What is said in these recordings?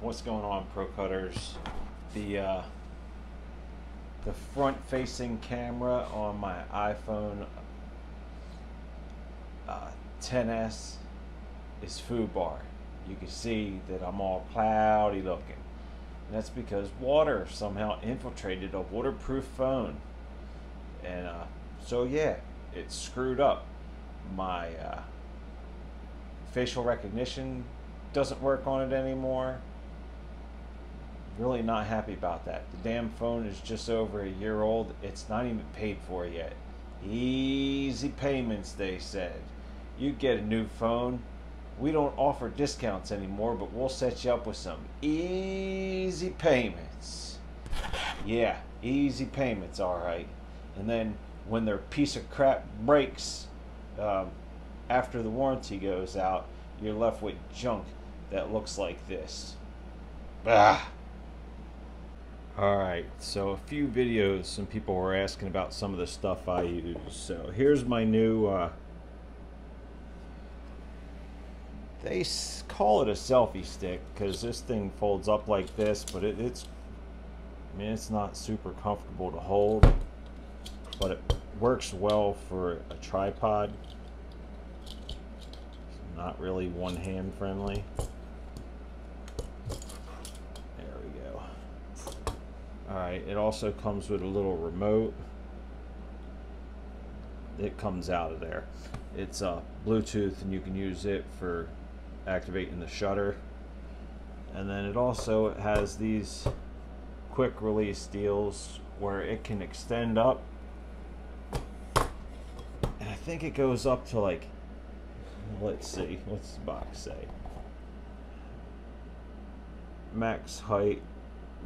what's going on pro cutters? The uh, the front facing camera on my iphone uh, 10s is foobar. You can see that i'm all cloudy looking. And that's because water somehow infiltrated a waterproof phone. And uh, so yeah it's screwed up. My uh, facial recognition doesn't work on it anymore. Really not happy about that. The damn phone is just over a year old. It's not even paid for yet. Easy payments, they said. You get a new phone. We don't offer discounts anymore, but we'll set you up with some easy payments. Yeah, easy payments, all right. And then when their piece of crap breaks um, after the warranty goes out, you're left with junk that looks like this. Ah. Alright, so a few videos, some people were asking about some of the stuff I use. So here's my new, uh, they call it a selfie stick because this thing folds up like this, but it, it's, I mean, it's not super comfortable to hold, but it works well for a tripod. It's not really one hand friendly. It also comes with a little remote. It comes out of there. It's uh, Bluetooth and you can use it for activating the shutter. And then it also has these quick release deals where it can extend up. And I think it goes up to like, let's see, what's the box say? Max height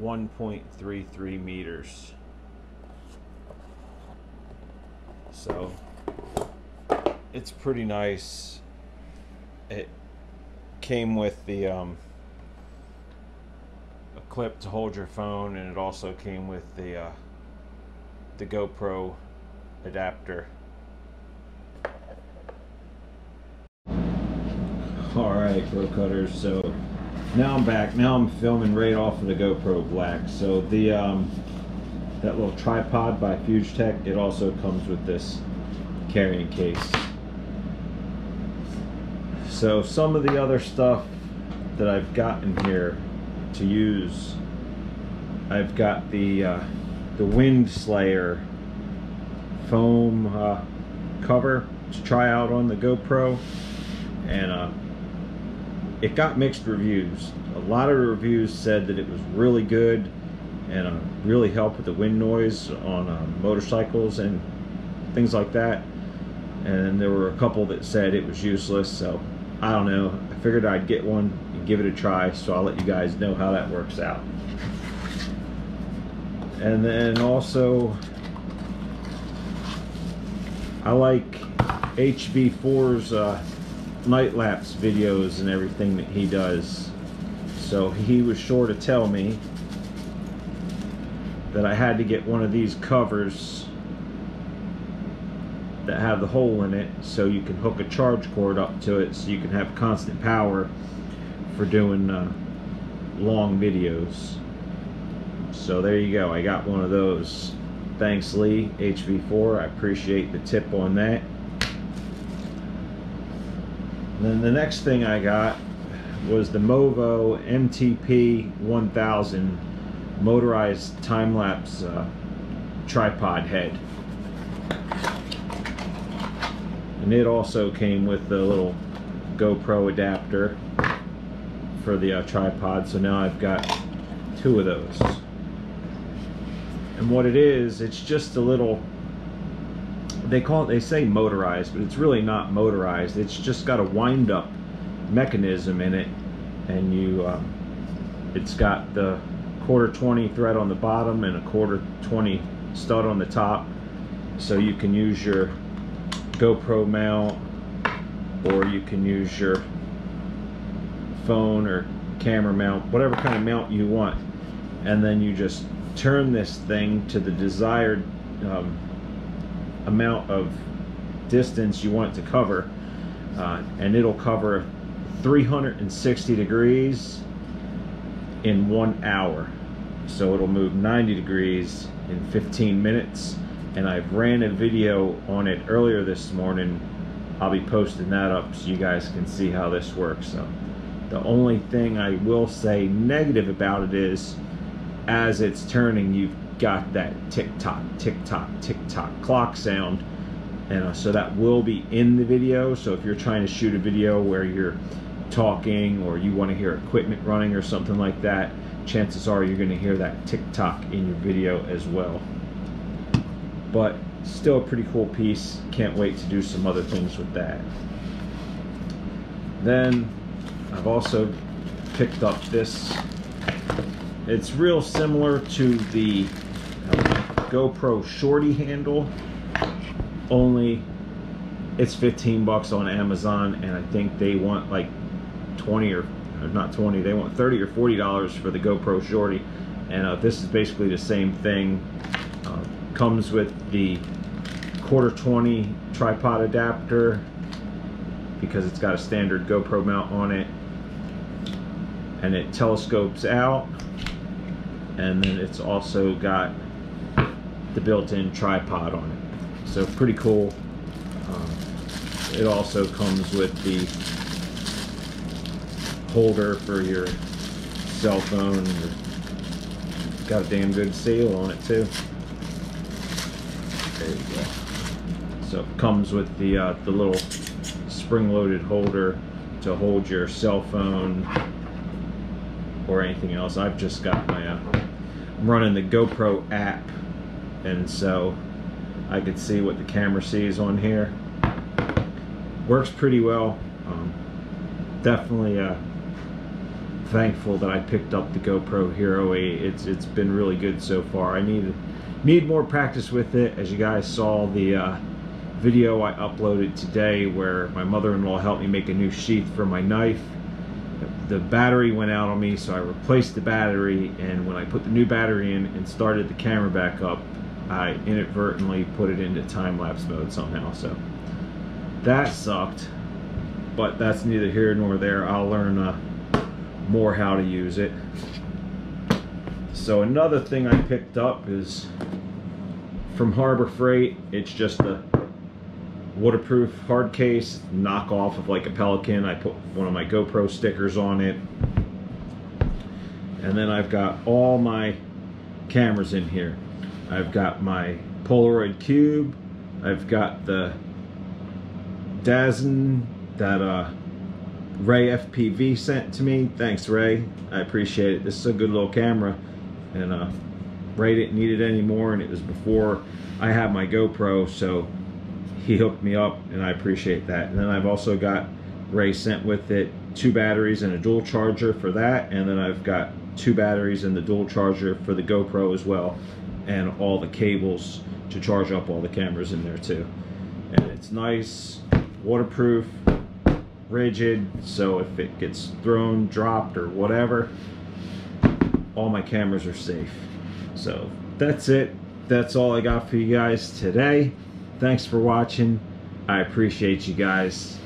1.33 meters. So it's pretty nice. It came with the um, a clip to hold your phone, and it also came with the uh, the GoPro adapter. All right, Pro Cutters. So now I'm back. Now I'm filming right off of the GoPro Black. So the um, that little tripod by Fugetek, it also comes with this carrying case. So some of the other stuff that I've gotten here to use, I've got the uh, the Wind Slayer foam uh, cover to try out on the GoPro, and uh, it got mixed reviews. A lot of reviews said that it was really good and uh, really helped with the wind noise on uh, motorcycles and things like that. And there were a couple that said it was useless. So I don't know. I figured I'd get one and give it a try. So I'll let you guys know how that works out. And then also, I like HV4's uh, night lapse videos and everything that he does. So he was sure to tell me that I had to get one of these covers that have the hole in it so you can hook a charge cord up to it so you can have constant power for doing uh, long videos. So there you go, I got one of those. Thanks Lee, HV4, I appreciate the tip on that. Then the next thing I got was the Movo MTP 1000 motorized time-lapse uh, tripod head. And it also came with the little GoPro adapter for the uh, tripod. So now I've got two of those. And what it is, it's just a little they call it, they say motorized, but it's really not motorized. It's just got a wind up mechanism in it and you, um, it's got the quarter 20 thread on the bottom and a quarter 20 stud on the top. So you can use your GoPro mount or you can use your phone or camera mount, whatever kind of mount you want. And then you just turn this thing to the desired um, amount of distance you want to cover uh, and it'll cover 360 degrees in one hour. So it'll move 90 degrees in 15 minutes. And I ran a video on it earlier this morning. I'll be posting that up so you guys can see how this works. So the only thing I will say negative about it is as it's turning, you've got that tick tock, tick tock, tick tock clock sound. And uh, so that will be in the video. So if you're trying to shoot a video where you're talking or you want to hear equipment running or something like that, chances are you're going to hear that tick tock in your video as well. But still a pretty cool piece. Can't wait to do some other things with that. Then I've also picked up this. It's real similar to the GoPro Shorty handle, only it's 15 bucks on Amazon, and I think they want like 20 or, or not 20, they want 30 or 40 dollars for the GoPro Shorty, and uh, this is basically the same thing. Uh, comes with the quarter 20 tripod adapter because it's got a standard GoPro mount on it, and it telescopes out, and then it's also got the built-in tripod on it. So pretty cool. Um, it also comes with the holder for your cell phone. Got a damn good seal on it too. There you go. So it comes with the uh, the little spring-loaded holder to hold your cell phone or anything else. I've just got my uh, I'm running the GoPro app and so I could see what the camera sees on here. Works pretty well. Um, definitely uh, thankful that I picked up the GoPro Hero 8. It's it's been really good so far. I need need more practice with it. As you guys saw the uh, video I uploaded today where my mother-in-law helped me make a new sheath for my knife. The battery went out on me, so I replaced the battery, and when I put the new battery in and started the camera back up, I inadvertently put it into time-lapse mode somehow, so that sucked, but that's neither here nor there. I'll learn uh, more how to use it. So another thing I picked up is from Harbor Freight. It's just a waterproof hard case, knockoff of like a Pelican. I put one of my GoPro stickers on it. And then I've got all my cameras in here. I've got my Polaroid Cube. I've got the Dazn that uh, Ray FPV sent to me. Thanks, Ray. I appreciate it. This is a good little camera. And uh, Ray didn't need it anymore, and it was before I had my GoPro, so he hooked me up, and I appreciate that. And then I've also got Ray sent with it two batteries and a dual charger for that, and then I've got two batteries and the dual charger for the GoPro as well and all the cables to charge up all the cameras in there too. And it's nice, waterproof, rigid, so if it gets thrown, dropped, or whatever, all my cameras are safe. So that's it. That's all I got for you guys today. Thanks for watching. I appreciate you guys.